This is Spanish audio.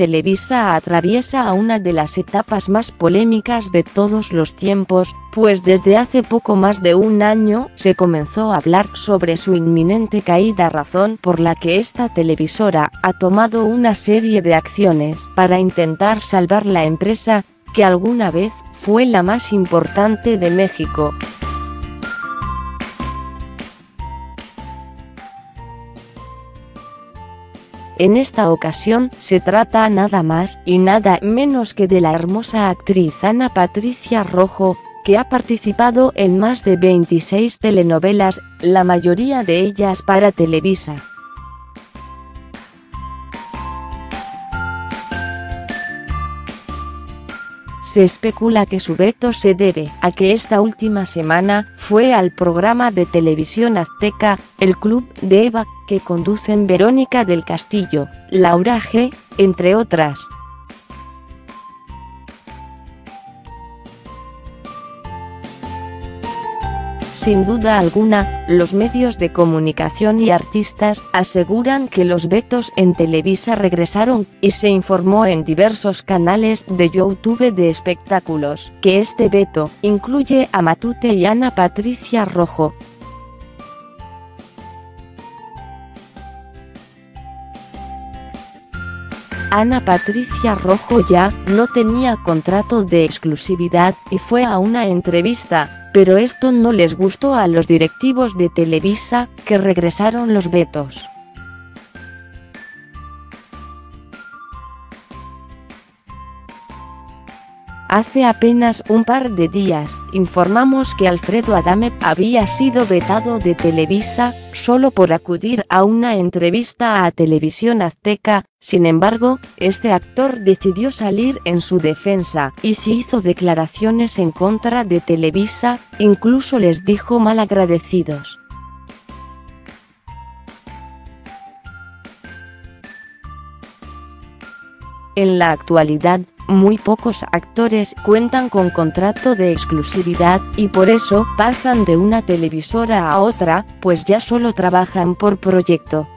Televisa atraviesa una de las etapas más polémicas de todos los tiempos, pues desde hace poco más de un año se comenzó a hablar sobre su inminente caída razón por la que esta televisora ha tomado una serie de acciones para intentar salvar la empresa, que alguna vez fue la más importante de México. En esta ocasión se trata nada más y nada menos que de la hermosa actriz Ana Patricia Rojo, que ha participado en más de 26 telenovelas, la mayoría de ellas para Televisa. Se especula que su veto se debe a que esta última semana fue al programa de televisión azteca, El Club de Eva, que conducen Verónica del Castillo, Laura G., entre otras. Sin duda alguna, los medios de comunicación y artistas aseguran que los vetos en Televisa regresaron, y se informó en diversos canales de YouTube de espectáculos, que este veto incluye a Matute y Ana Patricia Rojo, Ana Patricia Rojo ya no tenía contrato de exclusividad y fue a una entrevista, pero esto no les gustó a los directivos de Televisa, que regresaron los vetos. Hace apenas un par de días, informamos que Alfredo Adame había sido vetado de Televisa, solo por acudir a una entrevista a Televisión Azteca, sin embargo, este actor decidió salir en su defensa, y se hizo declaraciones en contra de Televisa, incluso les dijo mal agradecidos. En la actualidad, muy pocos actores cuentan con contrato de exclusividad y por eso pasan de una televisora a otra, pues ya solo trabajan por proyecto.